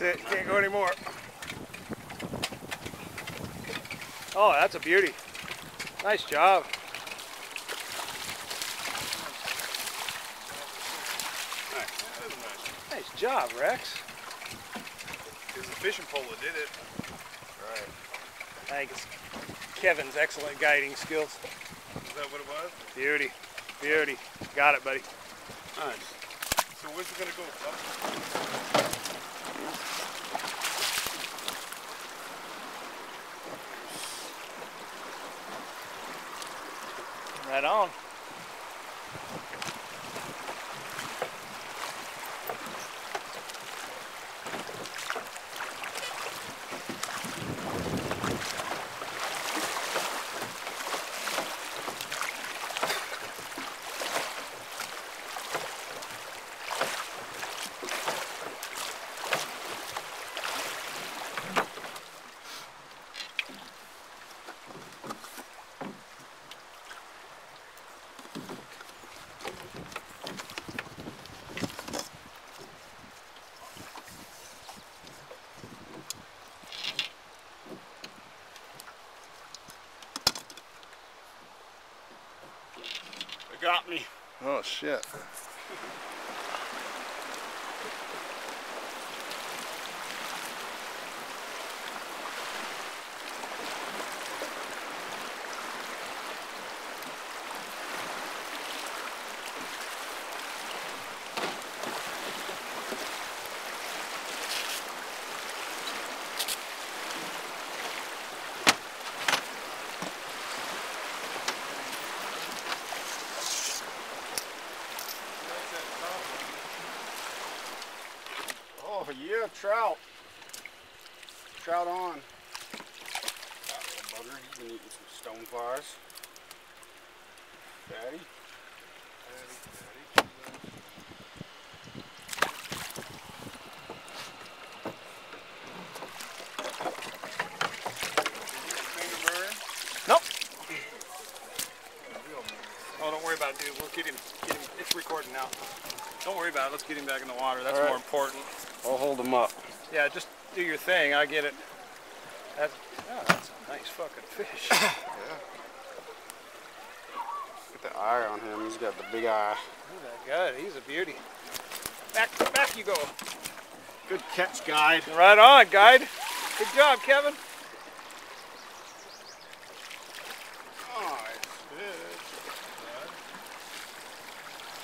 That's it. Can't go anymore. Oh, that's a beauty. Nice job. Nice job, Rex. It was the fishing pole that did it. Right. I think Kevin's excellent guiding skills. Is that what it was? Beauty. Beauty. Got it, buddy. Nice. So where's it gonna go? Up? Right on. Got me. Oh shit. Trout. Trout on. Got some butter. He's been eating some stoneflies. Fatty. Nope. Oh, don't worry about it, dude. We'll get him. Get him. It's recording now. Don't worry about it. Let's get him back in the water. That's All right. more important. I'll hold him up. Yeah, just do your thing. I get it. That's, oh, that's a nice fucking fish. Yeah. Get the eye on him. He's got the big eye. Oh my God, he's a beauty. Back, back you go. Good catch, guide. Right on, guide. Good job, Kevin. Nice.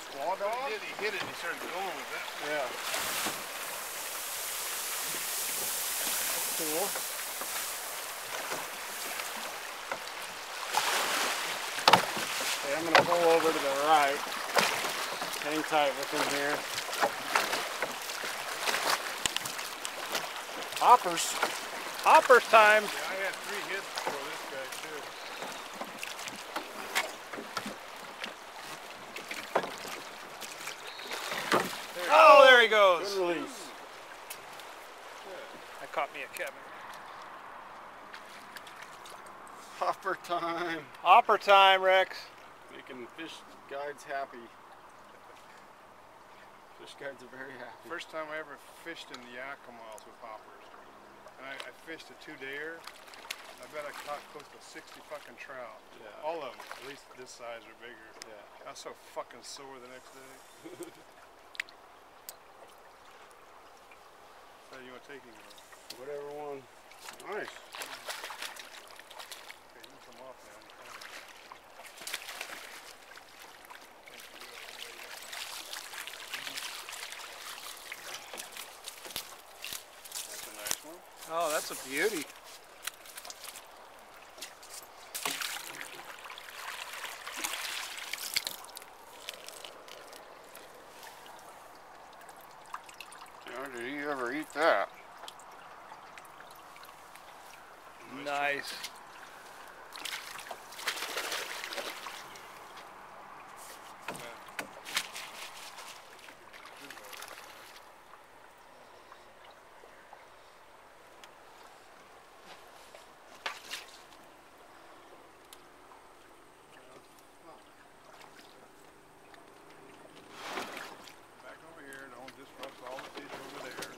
Squaw He dog? did. He hit it and he started going with it. Yeah. Okay, I'm gonna pull over to the right. Hang tight with him here. Hoppers. Hoppers time. Yeah, I had three hits before this guy too. Oh, there he goes. Good release. That caught me a Kevin. Hopper time. Hopper time, Rex. Making fish guides happy. Fish guides are very happy. First time I ever fished in the Yakimas with hoppers. And I, I fished a two dayer. I bet I caught close to 60 fucking trout. Yeah. All of them, at least this size or bigger. Yeah. I was so fucking sore the next day. so you want to take him? Whatever one. Nice. Oh, that's a beauty. Did he ever eat that? Nice. Back over here, don't disrupt all the fish over there.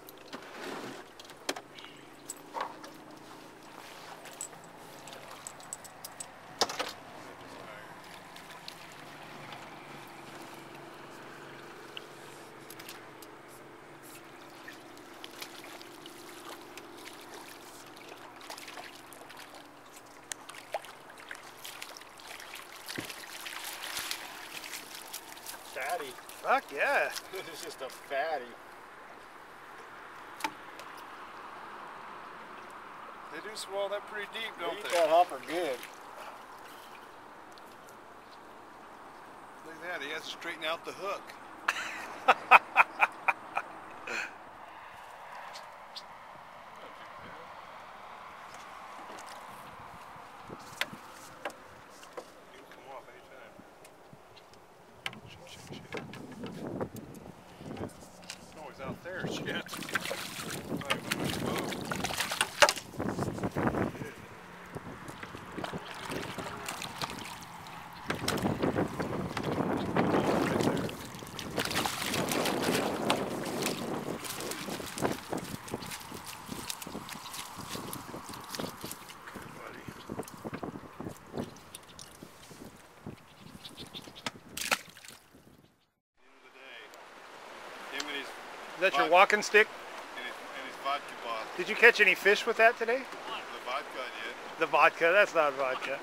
Fatty. Fuck yeah. this is just a fatty. They do swallow that pretty deep, don't they? eat they? that hopper good. Look at that, he has to straighten out the hook. He'll come off anytime. Shit, shit, shit. Oh, he's out there. Shit. Not even on my boat. End of the day. Him and his, That your walking stick? and his, and his vodka bottle. Did you catch any fish with that today? The vodka I did. The vodka. That's not vodka.